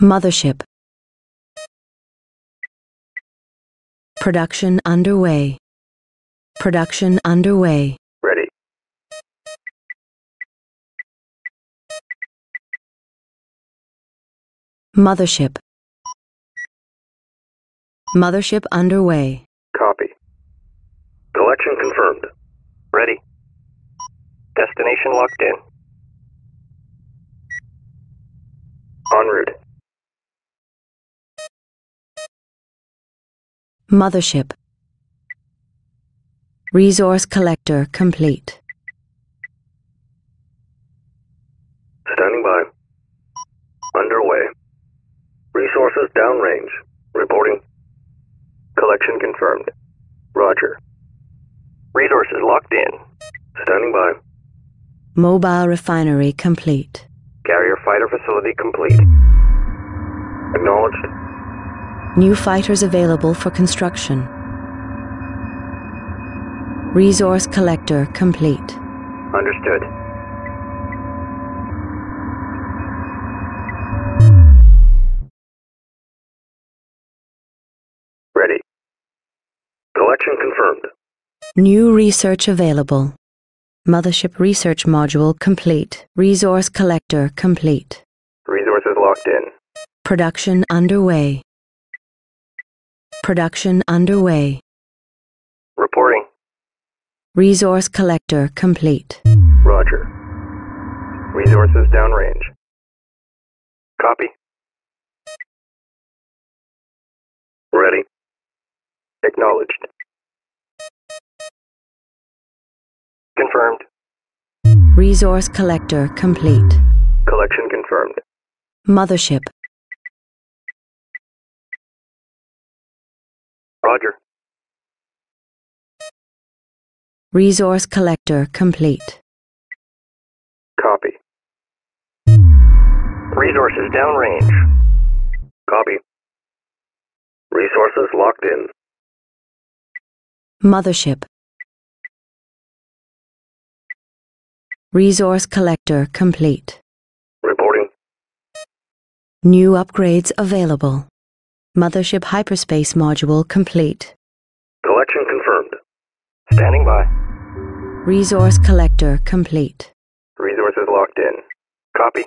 Mothership. Production underway. Production underway. Ready. Mothership. Mothership underway. Copy. Collection confirmed. Ready. Destination locked in. En route. Mothership. Resource collector complete. Standing by. Underway. Resources downrange. Reporting. Collection confirmed. Roger. Resources locked in. Standing by. Mobile refinery complete. Carrier fighter facility complete. Acknowledged. New fighters available for construction. Resource collector complete. Understood. Ready. Collection confirmed. New research available. Mothership research module complete. Resource collector complete. Resources locked in. Production underway. Production underway. Reporting. Resource collector complete. Roger. Resources downrange. Copy. Ready. Acknowledged. Confirmed. Resource collector complete. Collection confirmed. Mothership. Roger. Resource collector complete. Copy. Resources downrange. Copy. Resources locked in. Mothership. Resource collector complete. Reporting. New upgrades available. Mothership hyperspace module complete. Collection confirmed. Standing by. Resource collector complete. Resources locked in. Copy.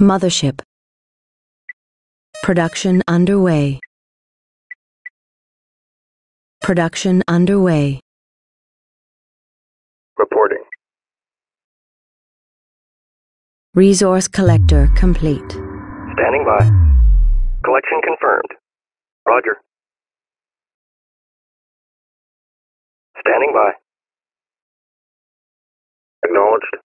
Mothership. Production underway. Production underway. Reporting. Resource collector complete. Standing by. Collection confirmed. Roger. Standing by. Acknowledged.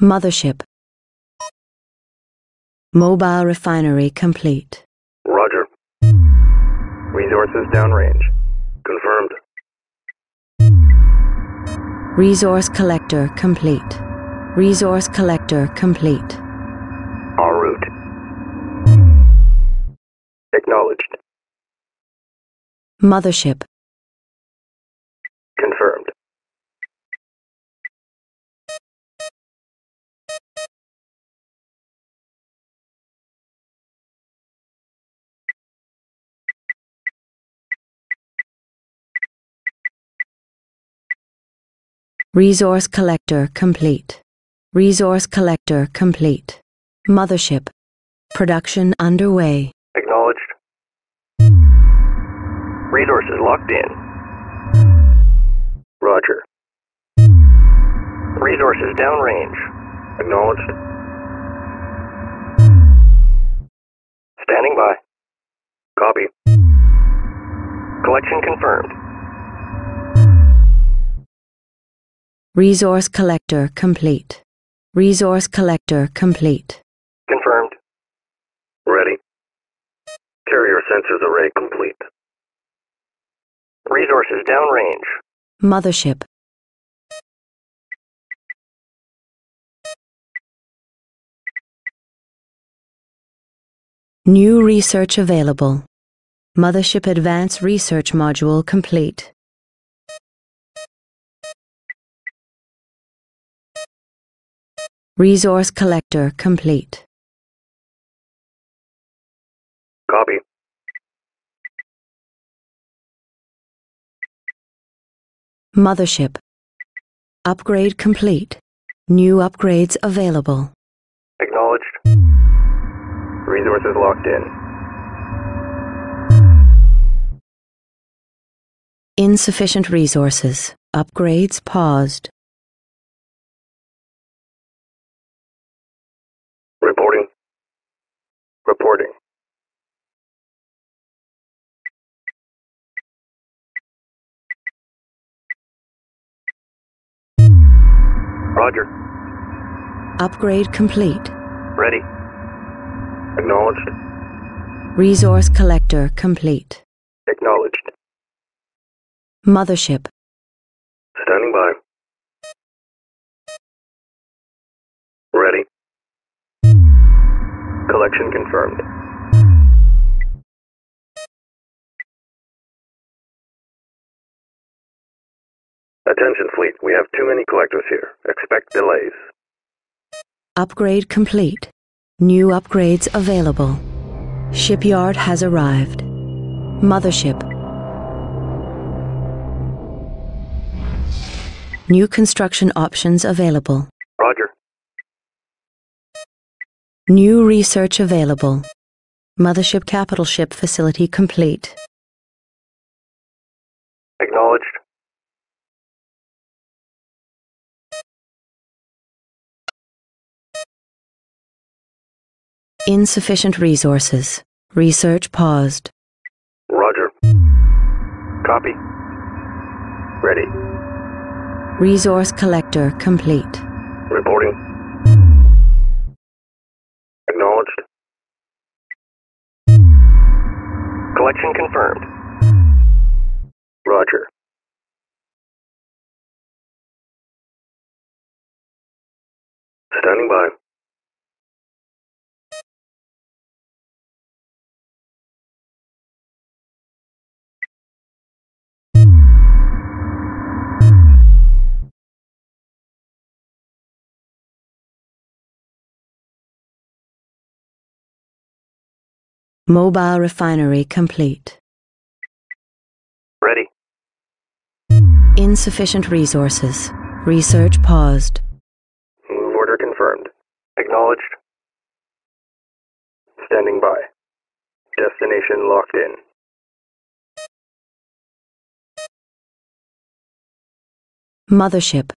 Mothership. Mobile refinery complete. Roger. Resources downrange. Confirmed. Resource collector complete. Resource collector complete. En route. Acknowledged. Mothership. Confirmed. Resource collector complete. Resource collector complete. Mothership. Production underway. Acknowledged. Resources locked in. Roger. Resources downrange. Acknowledged. Standing by. Copy. Collection confirmed. Resource collector complete. Resource collector complete. Confirmed. Ready. Carrier sensors array complete. Resources downrange. Mothership. New research available. Mothership Advanced Research Module complete. Resource Collector complete. Copy. Mothership. Upgrade complete. New upgrades available. Acknowledged. Resources locked in. Insufficient resources. Upgrades paused. Reporting. Roger. Upgrade complete. Ready. Acknowledged. Resource Collector complete. Acknowledged. Mothership. Standing by. Collection confirmed. Attention fleet, we have too many collectors here. Expect delays. Upgrade complete. New upgrades available. Shipyard has arrived. Mothership. New construction options available. Roger. New research available. Mothership capital ship facility complete. Acknowledged. Insufficient resources. Research paused. Roger. Copy. Ready. Resource collector complete. Collection confirmed. Roger. Standing by. Mobile refinery complete. Ready. Insufficient resources. Research paused. Move order confirmed. Acknowledged. Standing by. Destination locked in. Mothership.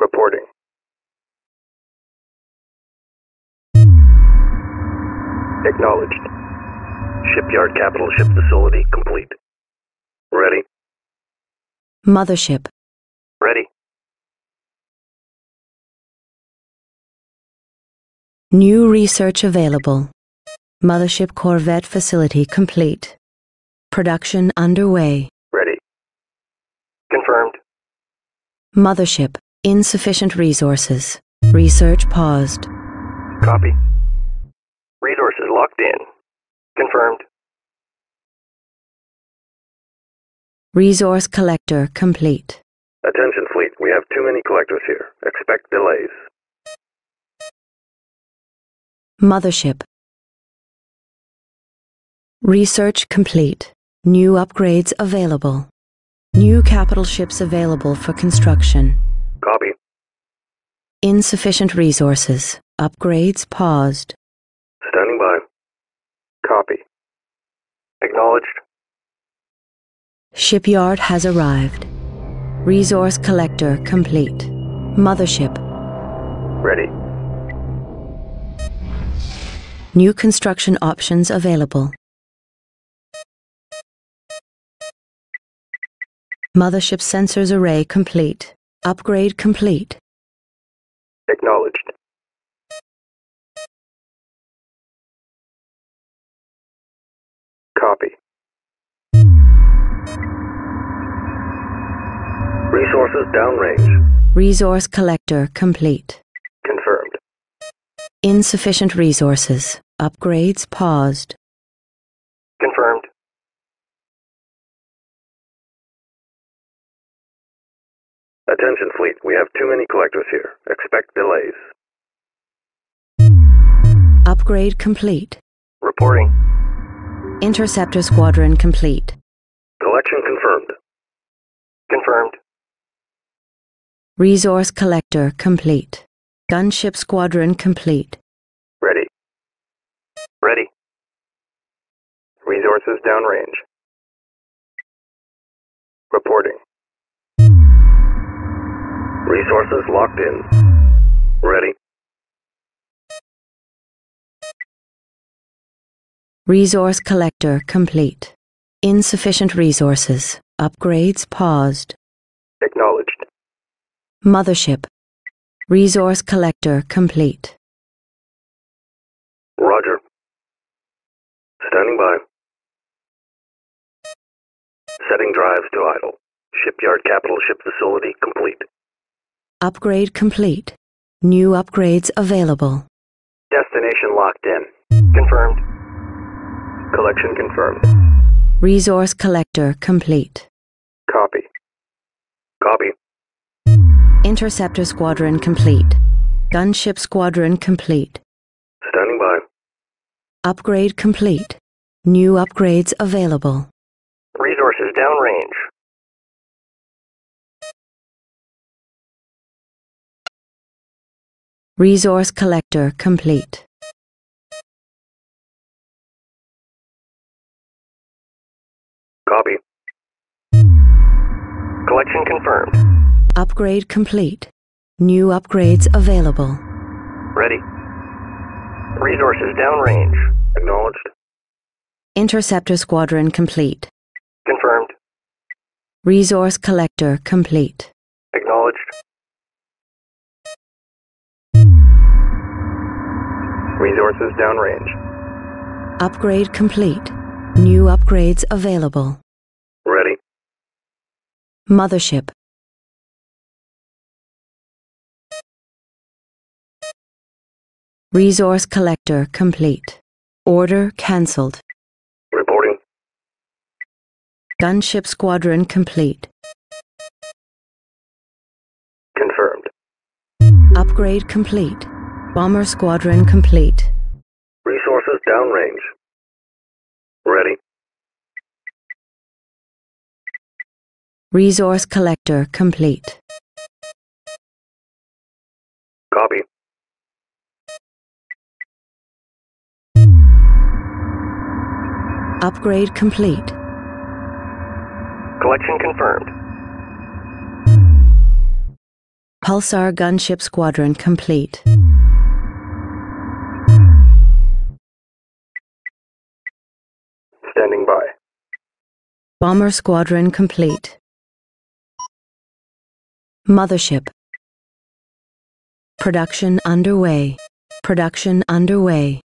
Reporting. Acknowledged. Shipyard capital ship facility complete. Ready. Mothership. Ready. New research available. Mothership Corvette facility complete. Production underway. Ready. Confirmed. Mothership. Insufficient resources. Research paused. Copy. Resources locked in. Confirmed. Resource collector complete. Attention fleet, we have too many collectors here. Expect delays. Mothership. Research complete. New upgrades available. New capital ships available for construction. Copy. Insufficient resources. Upgrades paused. Standing by. Copy. Acknowledged. Shipyard has arrived. Resource collector complete. Mothership. Ready. New construction options available. Mothership sensors array complete. Upgrade complete. Acknowledged. Copy. Resources downrange. Resource collector complete. Confirmed. Insufficient resources. Upgrades paused. Confirmed. Attention fleet, we have too many collectors here. Expect delays. Upgrade complete. Reporting. Interceptor squadron complete. Collection confirmed. Confirmed. Resource collector complete. Gunship squadron complete. Ready. Ready. Resources downrange. Reporting. Resources locked in. Ready. Resource collector complete. Insufficient resources. Upgrades paused. Acknowledged. Mothership. Resource collector complete. Roger. Standing by. Setting drives to idle. Shipyard capital ship facility complete. Upgrade complete. New upgrades available. Destination locked in. Confirmed. Collection confirmed. Resource collector complete. Copy. Copy. Interceptor squadron complete. Gunship squadron complete. Standing by. Upgrade complete. New upgrades available. Resources downrange. Resource collector complete. Copy. Collection confirmed. Upgrade complete. New upgrades available. Ready. Resources downrange. Acknowledged. Interceptor squadron complete. Confirmed. Resource collector complete. Acknowledged. Resources downrange. Upgrade complete. New upgrades available. Ready. Mothership. Resource collector complete. Order cancelled. Reporting. Gunship squadron complete. Confirmed. Upgrade complete. Bomber squadron complete. Resources downrange. Ready. Resource collector complete. Copy. Upgrade complete. Collection confirmed. Pulsar gunship squadron complete. Standing by. Bomber squadron complete. Mothership. Production underway. Production underway.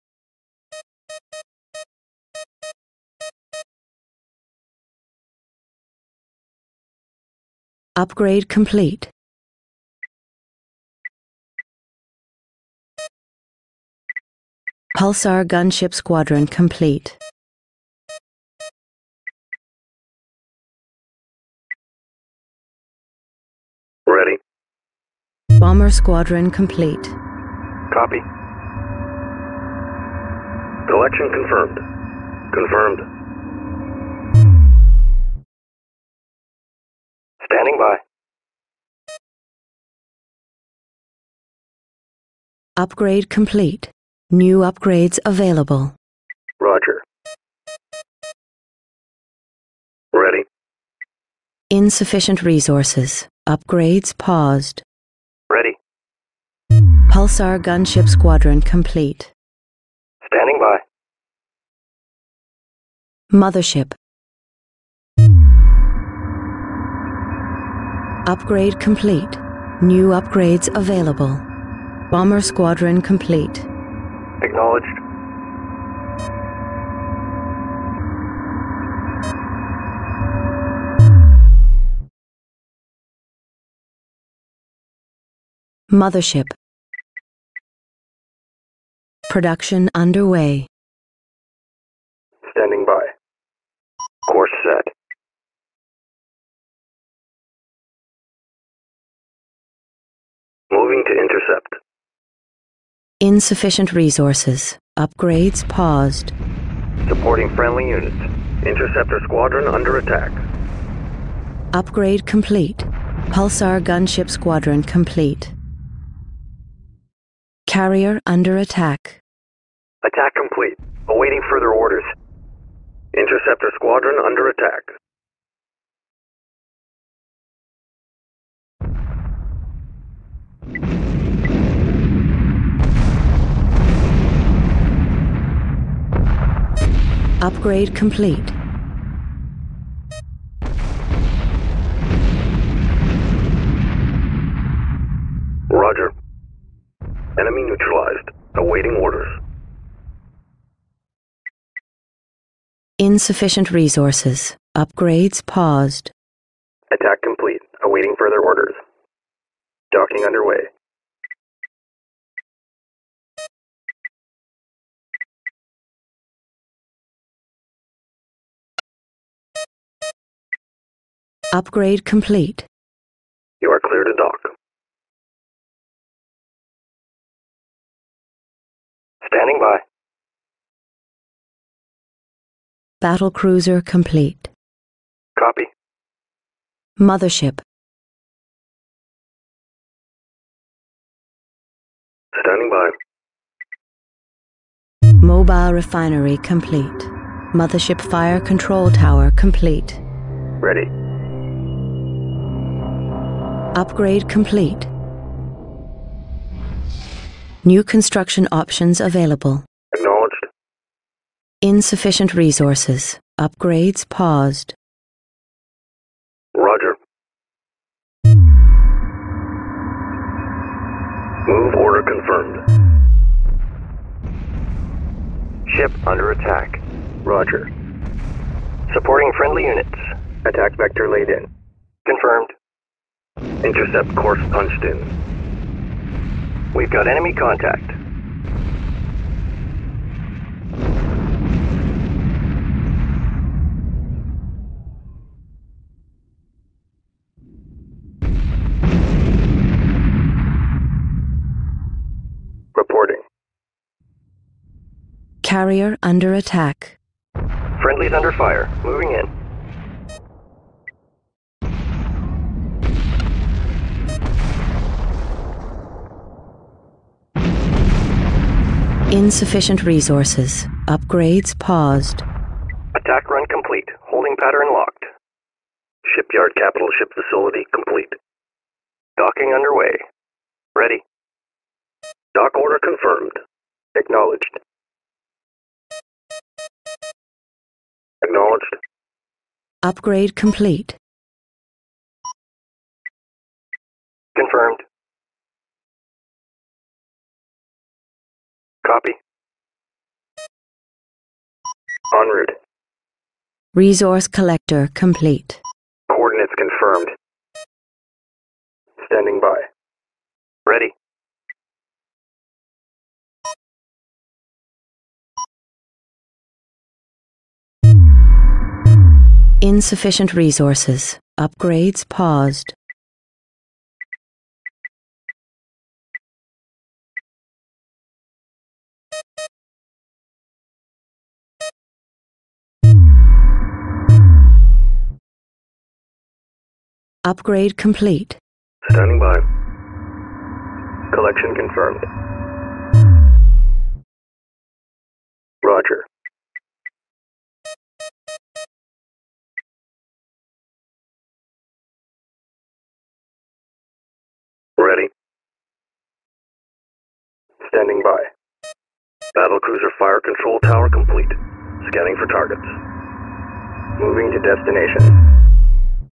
Upgrade complete. Pulsar gunship squadron complete. Ready. Bomber squadron complete. Copy. Collection confirmed. Confirmed. Standing by. Upgrade complete. New upgrades available. Roger. Ready. Insufficient resources. Upgrades paused. Ready. Pulsar gunship squadron complete. Standing by. Mothership. Upgrade complete. New upgrades available. Bomber squadron complete. Acknowledged. Mothership. Production underway. Standing by. Course set. Moving to intercept. Insufficient resources. Upgrades paused. Supporting friendly units. Interceptor squadron under attack. Upgrade complete. Pulsar gunship squadron complete. Carrier under attack. Attack complete. Awaiting further orders. Interceptor squadron under attack. Upgrade complete. Roger. Enemy neutralized. Awaiting orders. Insufficient resources. Upgrades paused. Attack complete. Awaiting further orders. Docking underway. Upgrade complete. You are clear to dock. Standing by. Battle cruiser complete. Copy. Mothership. Standing by. Mobile refinery complete. Mothership fire control tower complete. Ready. Upgrade complete. New construction options available. Insufficient resources. Upgrades paused. Roger. Move order confirmed. Ship under attack. Roger. Supporting friendly units. Attack vector laid in. Confirmed. Intercept course punched in. We've got enemy contact. Reporting. Carrier under attack. Friendlies under fire. Moving in. Insufficient resources. Upgrades paused. Attack run complete. Holding pattern locked. Shipyard capital ship facility complete. Docking underway. Ready. Dock order confirmed. Acknowledged. Acknowledged. Upgrade complete. Confirmed. Copy. En route. Resource collector complete. Coordinates confirmed. Standing by. Ready. Insufficient resources. Upgrades paused. Upgrade complete. Standing by. Collection confirmed. Roger. Ready. Standing by. Battle cruiser fire control tower complete. Scanning for targets. Moving to destination.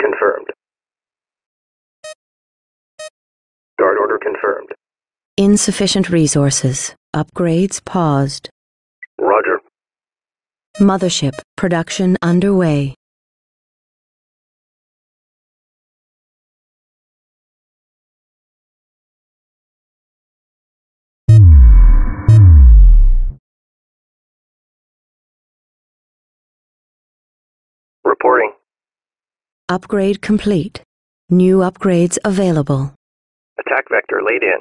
Confirmed. Guard order confirmed. Insufficient resources. Upgrades paused. Roger. Mothership production underway. Upgrade complete. New upgrades available. Attack vector laid in.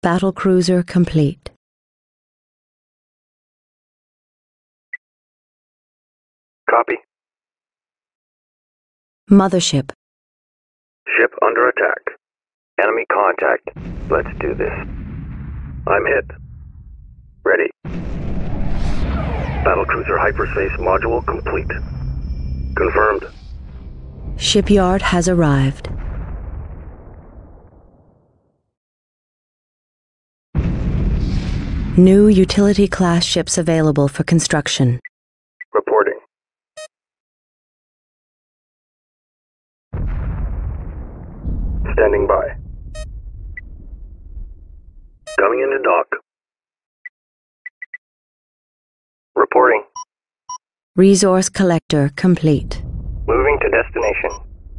Battle cruiser complete. Copy. Mothership. Ship under attack. Enemy contact. Let's do this. I'm hit. Ready. Battlecruiser hyperspace module complete. Confirmed. Shipyard has arrived. New utility class ships available for construction. Reporting. Standing by. Coming into dock. Reporting. Resource collector complete. Moving to destination.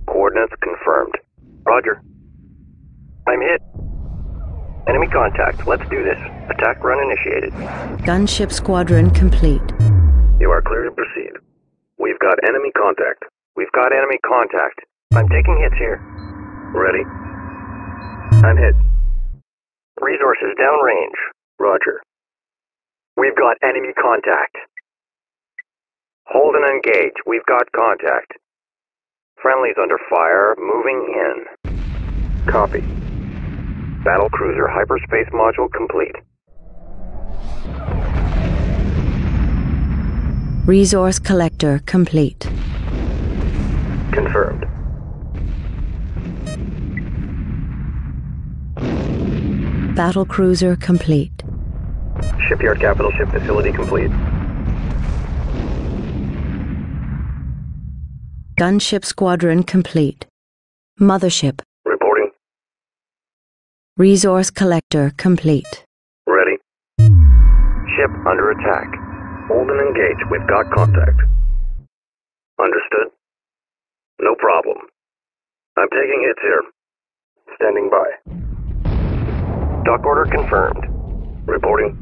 Coordinates confirmed. Roger. I'm hit. Enemy contact. Let's do this. Attack run initiated. Gunship squadron complete. You are clear to proceed. We've got enemy contact. We've got enemy contact. I'm taking hits here. Ready? I'm hit. Resources downrange. Roger. We've got enemy contact. Hold and engage. We've got contact. Friendlies under fire. Moving in. Copy. Battle cruiser hyperspace module complete. Resource collector complete. Confirmed. Battle cruiser complete. Shipyard capital ship facility complete. Gunship squadron complete. Mothership. Reporting. Resource collector complete. Ready? Ship under attack. Hold and engage. We've got contact. Understood? No problem. I'm taking hits here. Standing by. Dock order confirmed. Reporting.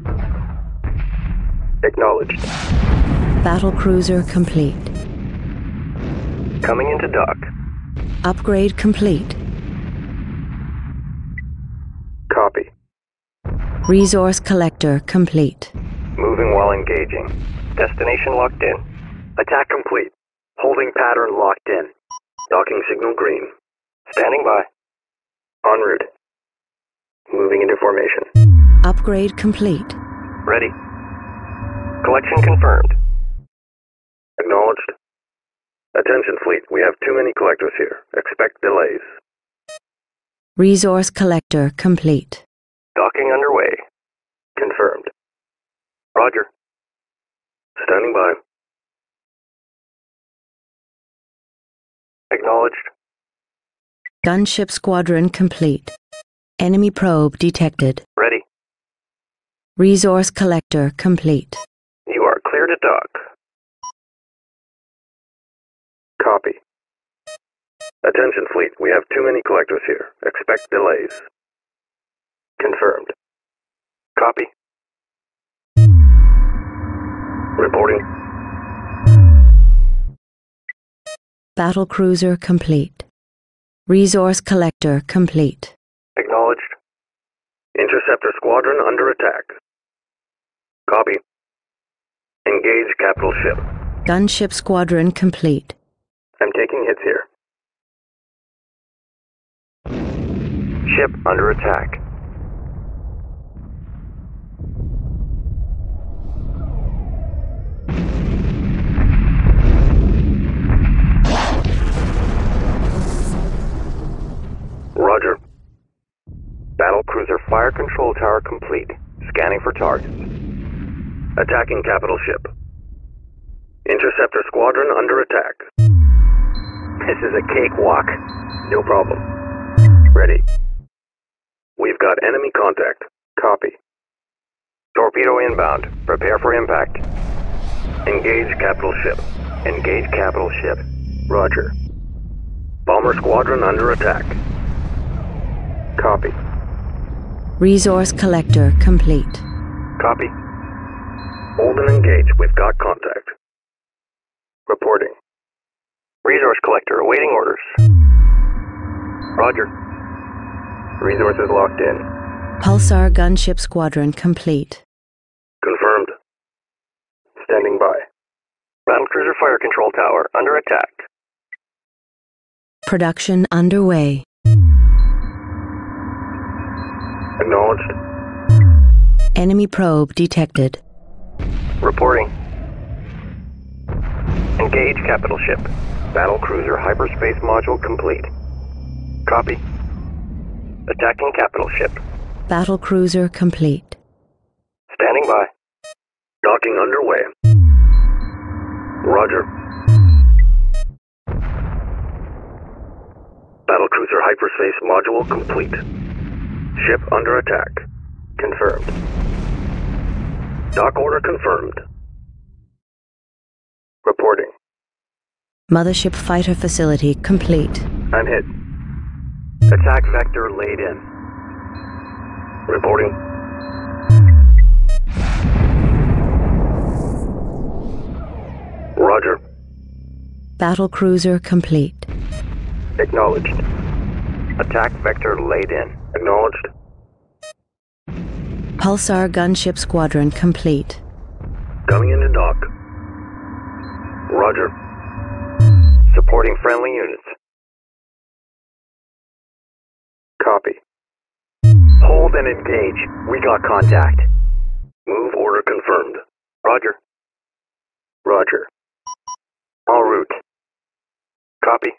Acknowledged. Battle cruiser complete. Coming into dock. Upgrade complete. Copy. Resource collector complete. Moving while engaging. Destination locked in. Attack complete. Holding pattern locked in. Docking signal green. Standing by. En route. Moving into formation. Upgrade complete. Ready. Collection confirmed. Acknowledged. Attention fleet, we have too many collectors here. Expect delays. Resource collector complete. Docking underway. Confirmed. Roger. Standing by. Acknowledged. Gunship squadron complete. Enemy probe detected. Ready. Resource collector complete. You are clear to dock. Copy. Attention fleet, we have too many collectors here. Expect delays. Confirmed. Copy. Reporting. Battle cruiser complete. Resource collector complete. Acknowledged. Interceptor squadron under attack. Copy. Engage capital ship. Gunship squadron complete. I'm taking hits here. Ship under attack. Roger. Battle cruiser fire control tower complete. Scanning for targets. Attacking capital ship. Interceptor squadron under attack. This is a cakewalk. No problem. Ready. We've got enemy contact. Copy. Torpedo inbound. Prepare for impact. Engage capital ship. Engage capital ship. Roger. Bomber squadron under attack. Copy. Resource collector complete. Copy. Hold and engage. We've got contact. Reporting. Resource collector awaiting orders. Roger. Resources locked in. Pulsar gunship squadron complete. Confirmed. Standing by. Battlecruiser fire control tower under attack. Production underway. Acknowledged. Enemy probe detected. Reporting. Engage capital ship. Battle cruiser hyperspace module complete. Copy. Attacking capital ship. Battle cruiser complete. Standing by. Docking underway. Roger. Battle cruiser hyperspace module complete. Ship under attack. Confirmed. Dock order confirmed. Reporting. Mothership fighter facility complete. I'm hit. Attack vector laid in. Reporting. Roger. Battle cruiser complete. Acknowledged. Attack vector laid in. Acknowledged. Pulsar gunship squadron complete. Coming into dock. Roger. Supporting friendly units. Copy. Hold and engage. We got contact. Move order confirmed. Roger. Roger. En route. Copy.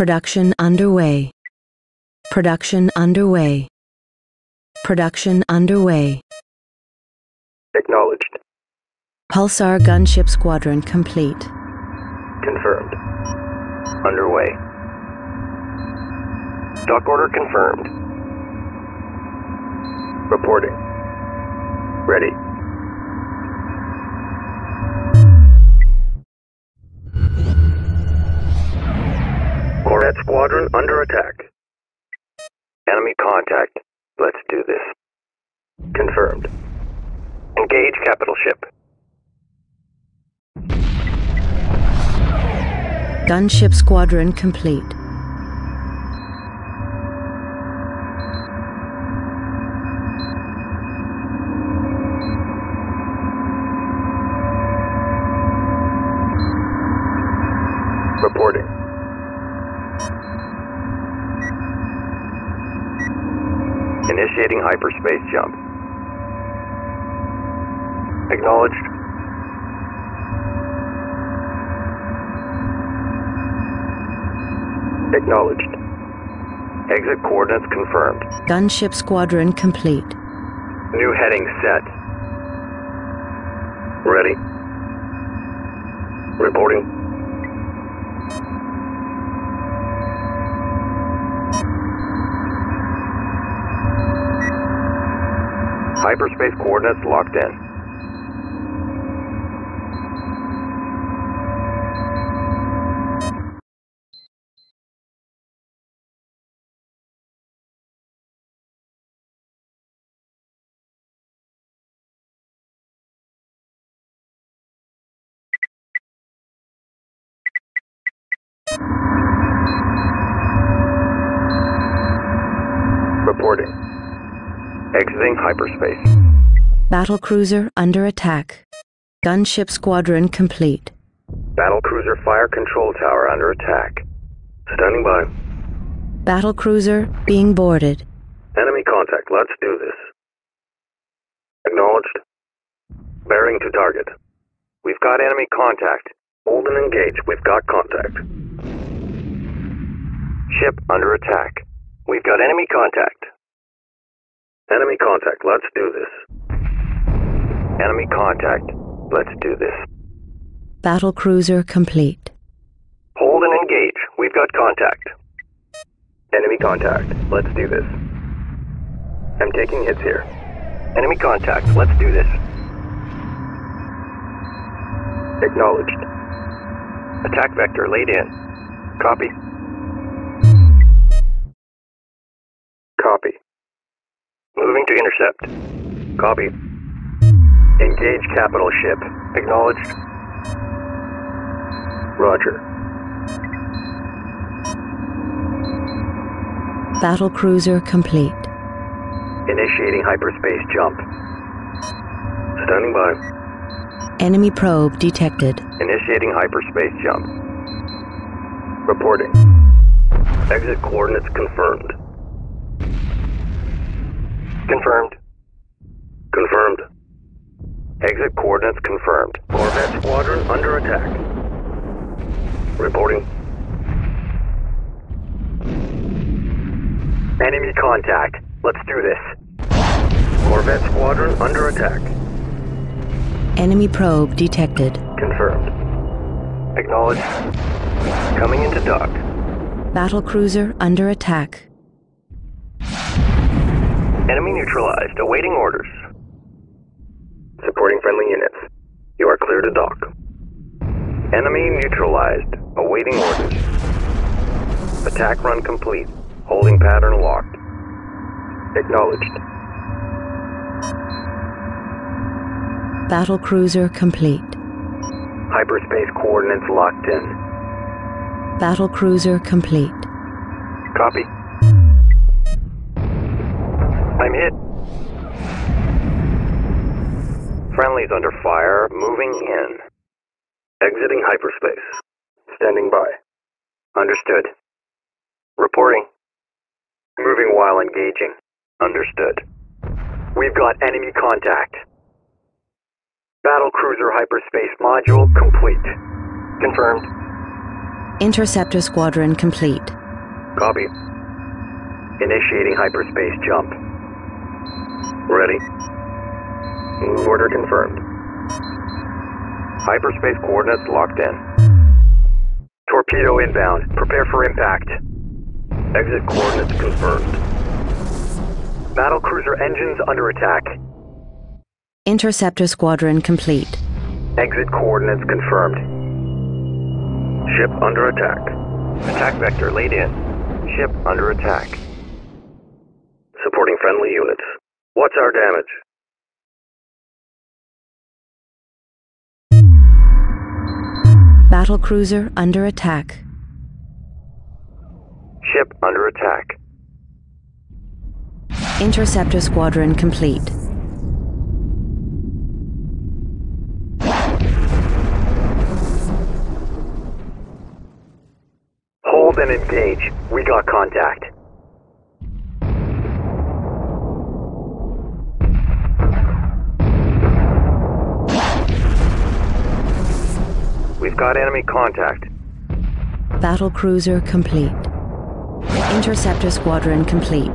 Production underway. Production underway. Production underway. Acknowledged. Pulsar gunship squadron complete. Confirmed. Underway. Dock order confirmed. Reporting. Ready. Corvette squadron under attack. Enemy contact. Let's do this. Confirmed. Engage capital ship. Gunship squadron complete. Reporting. Initiating hyperspace jump. Acknowledged. Acknowledged. Exit coordinates confirmed. Gunship squadron complete. New heading set. Ready. Reporting. Hyperspace coordinates locked in. Reporting. Exiting hyperspace. Battle cruiser under attack. Gunship squadron complete. Battlecruiser fire control tower under attack. Standing by. Battle cruiser being boarded. Enemy contact. Let's do this. Acknowledged. Bearing to target. We've got enemy contact. Hold and engage. We've got contact. Ship under attack. We've got enemy contact. Enemy contact. Let's do this. Enemy contact. Let's do this. Battle cruiser complete. Hold and engage. We've got contact. Enemy contact. Let's do this. I'm taking hits here. Enemy contact. Let's do this. Acknowledged. Attack vector laid in. Copy. Moving to intercept. Copy. Engage capital ship. Acknowledged. Roger. Battle cruiser complete. Initiating hyperspace jump. Standing by. Enemy probe detected. Initiating hyperspace jump. Reporting. Exit coordinates confirmed. Confirmed. Confirmed. Exit coordinates confirmed. Corvette squadron under attack. Reporting. Enemy contact. Let's do this. Corvette squadron under attack. Enemy probe detected. Confirmed. Acknowledged. Coming into dock. Battle cruiser under attack. Enemy neutralized. Awaiting orders. Supporting friendly units. You are clear to dock. Enemy neutralized. Awaiting orders. Attack run complete. Holding pattern locked. Acknowledged. Battle cruiser complete. Hyperspace coordinates locked in. Battle cruiser complete. Copy. I'm hit. Friendlies under fire. Moving in. Exiting hyperspace. Standing by. Understood. Reporting. Moving while engaging. Understood. We've got enemy contact. Battle cruiser hyperspace module complete. Confirmed. Interceptor squadron complete. Copy. Initiating hyperspace jump. Ready. Order confirmed. Hyperspace coordinates locked in. Torpedo inbound. Prepare for impact. Exit coordinates confirmed. Battle cruiser engines under attack. Interceptor squadron complete. Exit coordinates confirmed. Ship under attack. Attack vector laid in. Ship under attack. Supporting friendly units. What's our damage? Battle cruiser under attack. Ship under attack. Interceptor squadron complete. Hold and engage. We got contact. Got enemy contact. Battle cruiser complete. Interceptor squadron complete.